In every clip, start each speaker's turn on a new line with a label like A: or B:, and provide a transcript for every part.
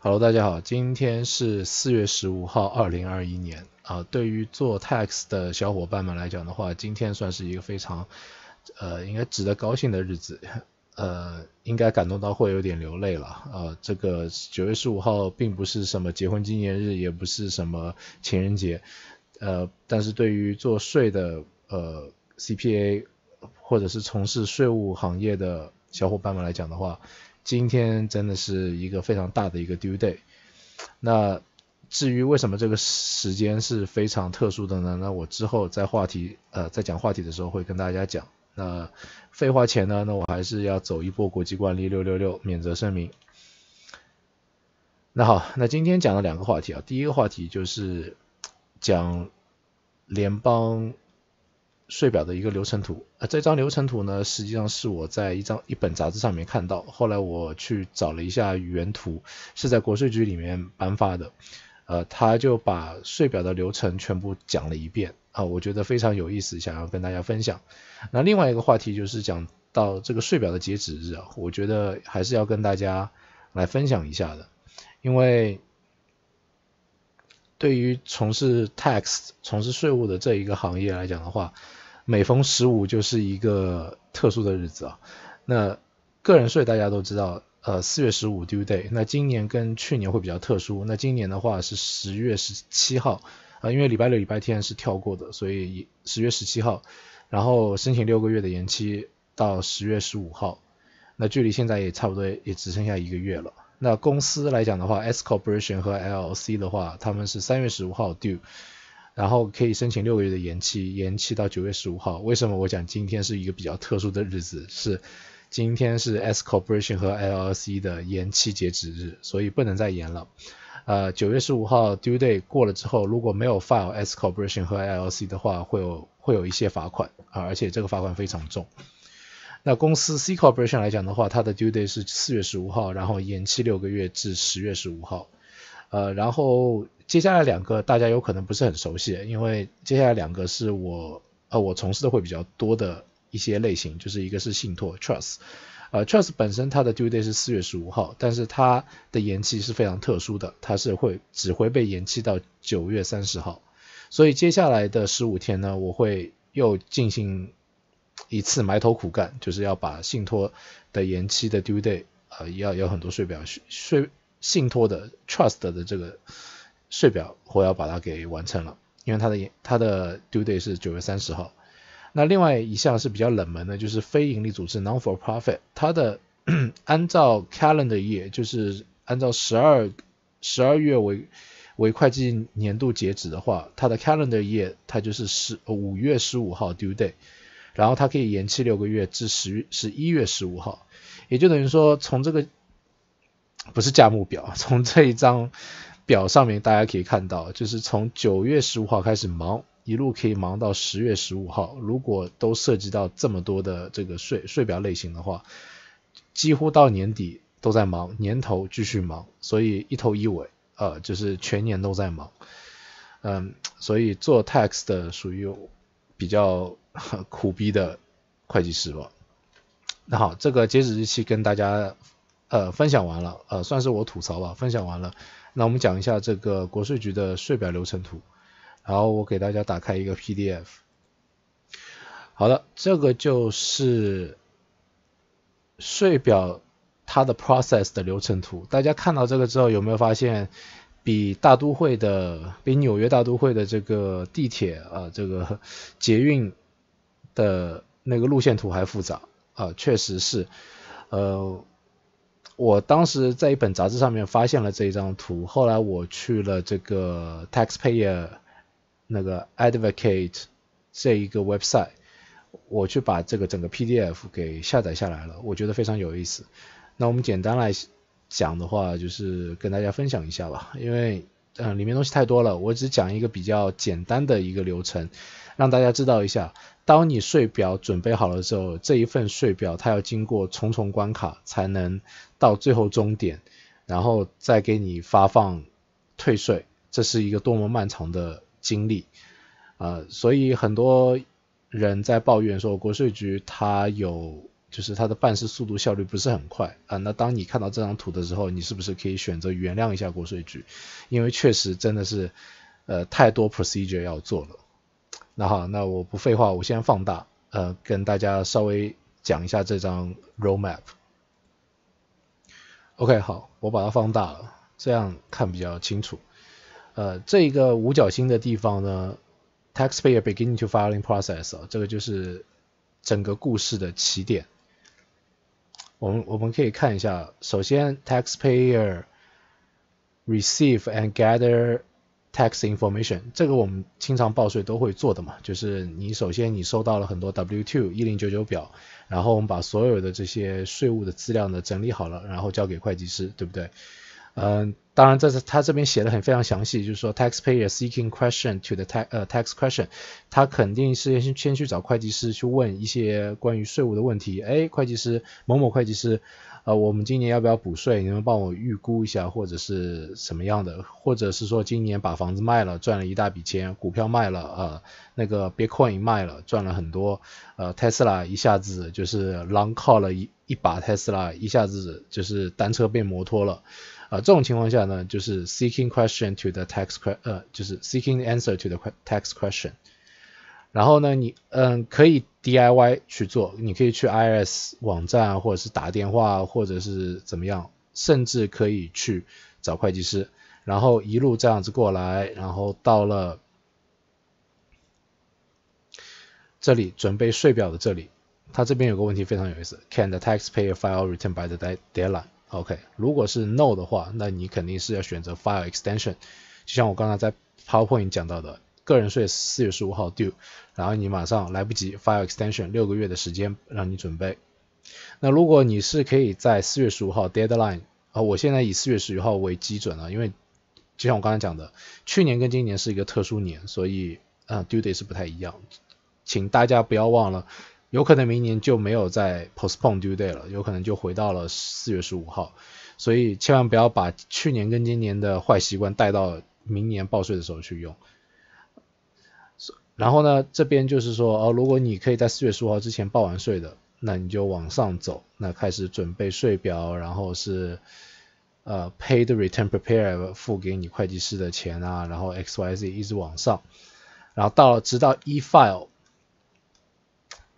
A: Hello，大家好，今天是四月十五号，二零二一年啊。对于做 tax 的小伙伴们来讲的话，今天算是一个非常呃应该值得高兴的日子，呃，应该感动到会有点流泪了啊。这个九月十五号并不是什么结婚纪念日，也不是什么情人节，呃，但是对于做税的呃 CPA 或者是从事税务行业的小伙伴们来讲的话，今天真的是一个非常大的一个 due day。那至于为什么这个时间是非常特殊的呢？那我之后在话题呃在讲话题的时候会跟大家讲。那废话前呢，那我还是要走一波国际惯例六六六免责声明。那好，那今天讲了两个话题啊，第一个话题就是讲联邦。税表的一个流程图，啊，这张流程图呢，实际上是我在一张一本杂志上面看到，后来我去找了一下原图，是在国税局里面颁发的，呃，他就把税表的流程全部讲了一遍，啊，我觉得非常有意思，想要跟大家分享。那另外一个话题就是讲到这个税表的截止日啊，我觉得还是要跟大家来分享一下的，因为对于从事 tax 从事税务的这一个行业来讲的话，每逢十五就是一个特殊的日子啊。那个人税大家都知道，呃，四月十五 due day。那今年跟去年会比较特殊。那今年的话是十月十七号啊，因为礼拜六、礼拜天是跳过的，所以十月十七号。然后申请六个月的延期到十月十五号。那距离现在也差不多也只剩下一个月了。那公司来讲的话，S corporation 和 L C 的话，他们是三月十五号 due。然后可以申请六个月的延期，延期到九月十五号。为什么我讲今天是一个比较特殊的日子？是今天是 S corporation 和 LLC 的延期截止日，所以不能再延了。呃，九月十五号 due day 过了之后，如果没有 file S corporation 和 LLC 的话，会有会有一些罚款啊，而且这个罚款非常重。那公司 C corporation 来讲的话，它的 due day 是四月十五号，然后延期六个月至十月十五号。呃，然后接下来两个大家有可能不是很熟悉，因为接下来两个是我呃我从事的会比较多的一些类型，就是一个是信托 trust，呃 trust 本身它的 due date 是四月十五号，但是它的延期是非常特殊的，它是会只会被延期到九月三十号，所以接下来的十五天呢，我会又进行一次埋头苦干，就是要把信托的延期的 due day 呃要有很多税表税。信托的 trust 的这个税表，我要把它给完成了，因为它的它的 due date 是九月三十号。那另外一项是比较冷门的，就是非营利组织 non for profit，它的 按照 calendar 月就是按照十二十二月为为会计年度截止的话，它的 calendar 月它就是十五月十五号 due day，然后它可以延期六个月至十十一月十五号，也就等于说从这个不是价目表，从这一张表上面大家可以看到，就是从九月十五号开始忙，一路可以忙到十月十五号。如果都涉及到这么多的这个税税表类型的话，几乎到年底都在忙，年头继续忙，所以一头一尾，呃，就是全年都在忙。嗯，所以做 tax 的属于比较苦逼的会计师吧。那好，这个截止日期跟大家。呃，分享完了，呃，算是我吐槽吧。分享完了，那我们讲一下这个国税局的税表流程图。然后我给大家打开一个 PDF。好的，这个就是税表它的 process 的流程图。大家看到这个之后，有没有发现比大都会的，比纽约大都会的这个地铁啊，这个捷运的那个路线图还复杂啊？确实是，呃。我当时在一本杂志上面发现了这一张图，后来我去了这个 taxpayer 那个 advocate 这一个 website，我去把这个整个 PDF 给下载下来了，我觉得非常有意思。那我们简单来讲的话，就是跟大家分享一下吧，因为嗯里面东西太多了，我只讲一个比较简单的一个流程。让大家知道一下，当你税表准备好了之后，这一份税表它要经过重重关卡才能到最后终点，然后再给你发放退税，这是一个多么漫长的经历啊！所以很多人在抱怨说，国税局它有就是它的办事速度效率不是很快啊。那当你看到这张图的时候，你是不是可以选择原谅一下国税局？因为确实真的是呃太多 procedure 要做了。那好，那我不废话，我先放大，呃，跟大家稍微讲一下这张 roadmap。OK，好，我把它放大了，这样看比较清楚。呃，这个五角星的地方呢，taxpayer beginning to filing process，这个就是整个故事的起点。我们我们可以看一下，首先 taxpayer receive and gather tax information，这个我们经常报税都会做的嘛，就是你首先你收到了很多 W2 一零九九表，然后我们把所有的这些税务的资料呢整理好了，然后交给会计师，对不对？嗯，当然这是他这边写的很非常详细，就是说 taxpayer seeking question to the tax 呃 tax question，他肯定是先先去找会计师去问一些关于税务的问题，哎，会计师某某会计师。呃，我们今年要不要补税？你们帮我预估一下，或者是什么样的？或者是说今年把房子卖了，赚了一大笔钱，股票卖了，呃，那个 Bitcoin 卖了，赚了很多，呃，Tesla 一下子就是 long call 了一一把 Tesla，一下子就是单车变摩托了，啊，这种情况下呢，就是 seeking question to the tax qu，呃，就是 seeking answer to the tax question。然后呢，你嗯可以 DIY 去做，你可以去 IRS 网站，或者是打电话，或者是怎么样，甚至可以去找会计师，然后一路这样子过来，然后到了这里准备税表的这里，它这边有个问题非常有意思，Can the taxpayer file return by the OK，如果是 No 的话，那你肯定是要选择 File Extension，就像我刚才在 PowerPoint 讲到的。个人税四月十五号 due，然后你马上来不及 file extension 六个月的时间让你准备。那如果你是可以在四月十五号 deadline 啊，我现在以四月十五号为基准了，因为就像我刚才讲的，去年跟今年是一个特殊年，所以啊 due date 是不太一样。请大家不要忘了，有可能明年就没有再 postpone due date 了，有可能就回到了四月十五号，所以千万不要把去年跟今年的坏习惯带到明年报税的时候去用。然后呢，这边就是说，哦，如果你可以在四月十五号之前报完税的，那你就往上走，那开始准备税表，然后是呃 paid return prepare 付给你会计师的钱啊，然后 X Y Z 一直往上，然后到了直到 e file，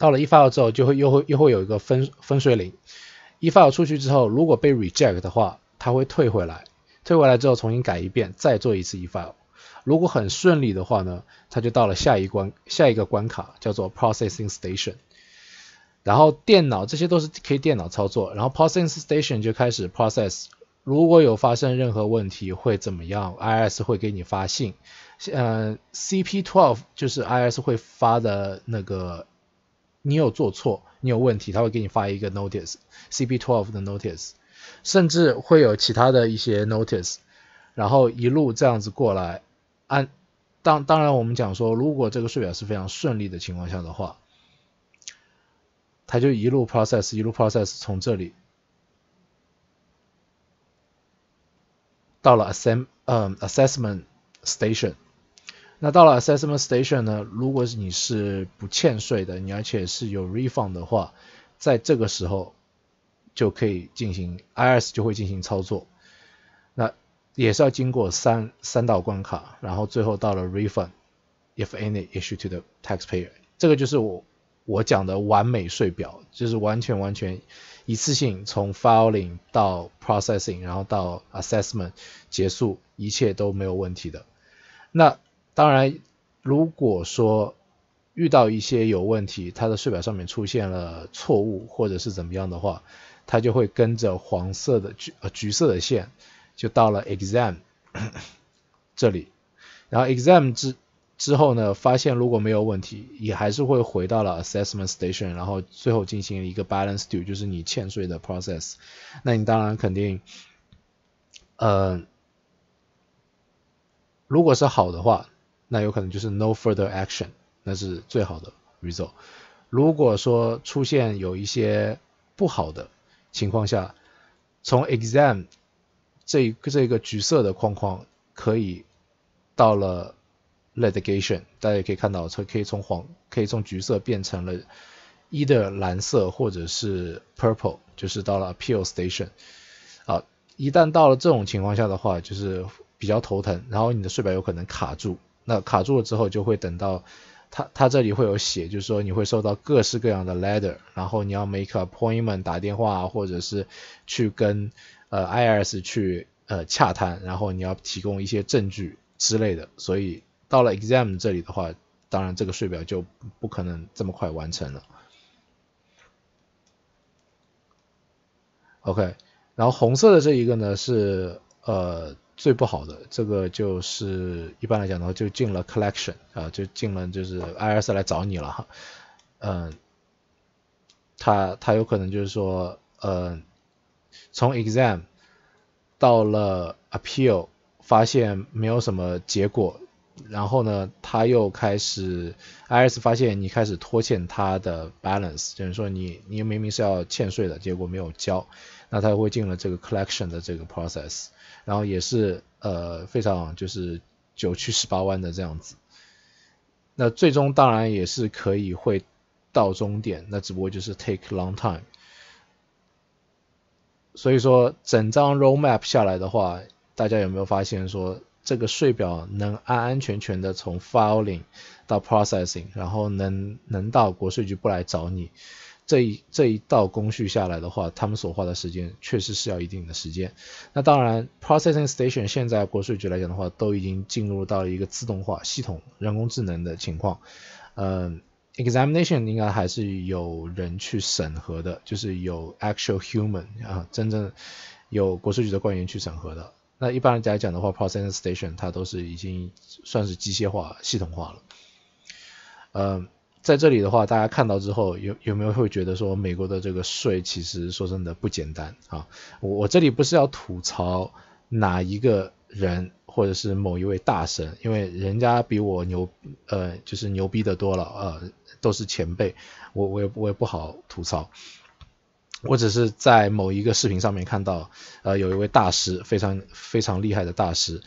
A: 到了 e file 之后，就会又会又会有一个分分水岭，e file 出去之后，如果被 reject 的话，它会退回来，退回来之后重新改一遍，再做一次 e file。如果很顺利的话呢，它就到了下一关，下一个关卡叫做 processing station。然后电脑这些都是可以电脑操作，然后 processing station 就开始 process。如果有发生任何问题会怎么样？IS 会给你发信，呃，CP12 就是 IS 会发的那个，你有做错，你有问题，他会给你发一个 notice，CP12 的 notice，甚至会有其他的一些 notice，然后一路这样子过来。按当当然，我们讲说，如果这个税表是非常顺利的情况下的话，他就一路 process 一路 process 从这里到了 assess 嗯 assessment station。那到了 assessment station 呢，如果你是不欠税的，你而且是有 refund 的话，在这个时候就可以进行 IRS 就会进行操作。那也是要经过三三道关卡，然后最后到了 refund，if any issue to the taxpayer，这个就是我我讲的完美税表，就是完全完全一次性从 filing 到 processing，然后到 assessment 结束，一切都没有问题的。那当然，如果说遇到一些有问题，它的税表上面出现了错误或者是怎么样的话，它就会跟着黄色的橘呃橘色的线。就到了 exam 这里，然后 exam 之之后呢，发现如果没有问题，也还是会回到了 assessment station，然后最后进行一个 balance due，就是你欠税的 process。那你当然肯定，呃，如果是好的话，那有可能就是 no further action，那是最好的 result。如果说出现有一些不好的情况下，从 exam 这这个橘色的框框可以到了 litigation，大家也可以看到，从可以从黄可以从橘色变成了一的蓝色或者是 purple，就是到了 appeal station。啊，一旦到了这种情况下的话，就是比较头疼，然后你的税表有可能卡住。那卡住了之后，就会等到它它这里会有写，就是说你会收到各式各样的 letter，然后你要 make appointment 打电话，或者是去跟呃 IRS 去呃洽谈，然后你要提供一些证据之类的。所以到了 exam 这里的话，当然这个税表就不可能这么快完成了。OK，然后红色的这一个呢是呃。最不好的这个就是一般来讲的话，就进了 collection 啊，就进了就是 IRS 来找你了哈，嗯，他他有可能就是说，呃，从 exam 到了 appeal，发现没有什么结果，然后呢，他又开始 IRS 发现你开始拖欠他的 balance，就是说你你明明是要欠税的，结果没有交，那他会进了这个 collection 的这个 process。然后也是呃非常就是九曲十八弯的这样子，那最终当然也是可以会到终点，那只不过就是 take long time。所以说整张 roadmap 下来的话，大家有没有发现说这个税表能安安全全的从 filing 到 processing，然后能能到国税局不来找你？这一这一道工序下来的话，他们所花的时间确实是要一定的时间。那当然，processing station 现在国税局来讲的话，都已经进入到了一个自动化系统、人工智能的情况。嗯，examination 应该还是有人去审核的，就是有 actual human 啊，真正有国税局的官员去审核的。那一般来讲的话，processing station 它都是已经算是机械化、系统化了。嗯。在这里的话，大家看到之后有有没有会觉得说美国的这个税其实说真的不简单啊？我我这里不是要吐槽哪一个人或者是某一位大神，因为人家比我牛呃就是牛逼的多了呃都是前辈，我我也我也不好吐槽。我只是在某一个视频上面看到呃有一位大师非常非常厉害的大师，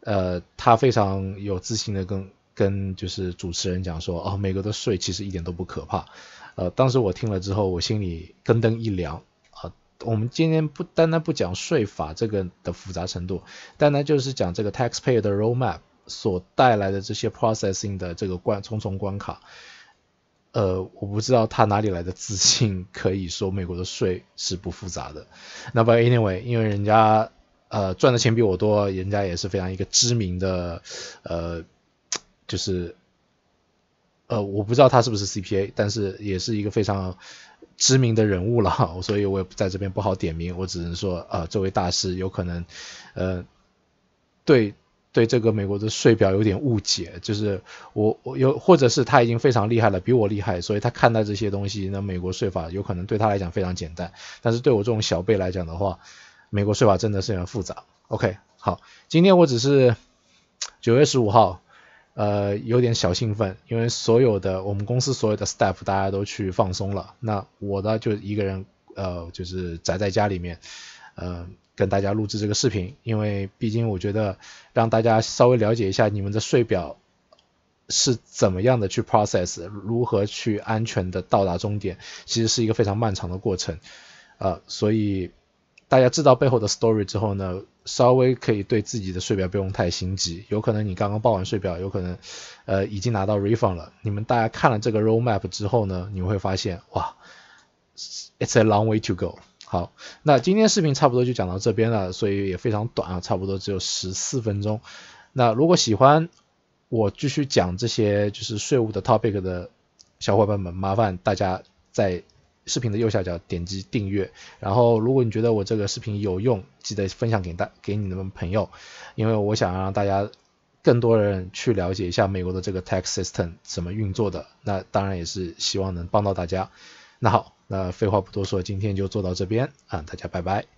A: 呃他非常有自信的跟。跟就是主持人讲说，哦，美国的税其实一点都不可怕。呃，当时我听了之后，我心里咯噔一凉。啊，我们今天不单单不讲税法这个的复杂程度，单单就是讲这个 taxpayer 的 roadmap 所带来的这些 processing 的这个关重重关卡。呃，我不知道他哪里来的自信，可以说美国的税是不复杂的。那不 anyway，因为人家呃赚的钱比我多，人家也是非常一个知名的呃。就是，呃，我不知道他是不是 CPA，但是也是一个非常知名的人物了，所以我也在这边不好点名，我只能说，啊，这位大师有可能，呃，对对这个美国的税表有点误解，就是我我有，或者是他已经非常厉害了，比我厉害，所以他看待这些东西，那美国税法有可能对他来讲非常简单，但是对我这种小辈来讲的话，美国税法真的是很复杂。OK，好，今天我只是九月十五号。呃，有点小兴奋，因为所有的我们公司所有的 staff 大家都去放松了，那我呢就一个人，呃，就是宅在家里面，呃，跟大家录制这个视频，因为毕竟我觉得让大家稍微了解一下你们的税表是怎么样的去 process，如何去安全的到达终点，其实是一个非常漫长的过程，呃，所以。大家知道背后的 story 之后呢，稍微可以对自己的税表不用太心急。有可能你刚刚报完税表，有可能呃已经拿到 refund 了。你们大家看了这个 roadmap 之后呢，你会发现哇，it's a long way to go。好，那今天视频差不多就讲到这边了，所以也非常短啊，差不多只有十四分钟。那如果喜欢我继续讲这些就是税务的 topic 的小伙伴们，麻烦大家在。视频的右下角点击订阅，然后如果你觉得我这个视频有用，记得分享给大给你的朋友，因为我想让大家更多人去了解一下美国的这个 tax system 怎么运作的，那当然也是希望能帮到大家。那好，那废话不多说，今天就做到这边啊，大家拜拜。